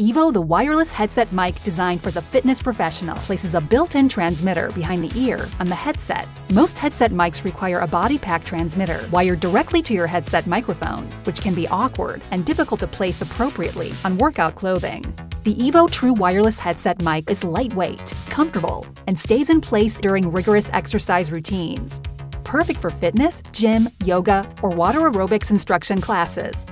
Evo, the wireless headset mic designed for the fitness professional, places a built-in transmitter behind the ear on the headset. Most headset mics require a body pack transmitter wired directly to your headset microphone, which can be awkward and difficult to place appropriately on workout clothing. The Evo True Wireless Headset mic is lightweight, comfortable, and stays in place during rigorous exercise routines. Perfect for fitness, gym, yoga, or water aerobics instruction classes.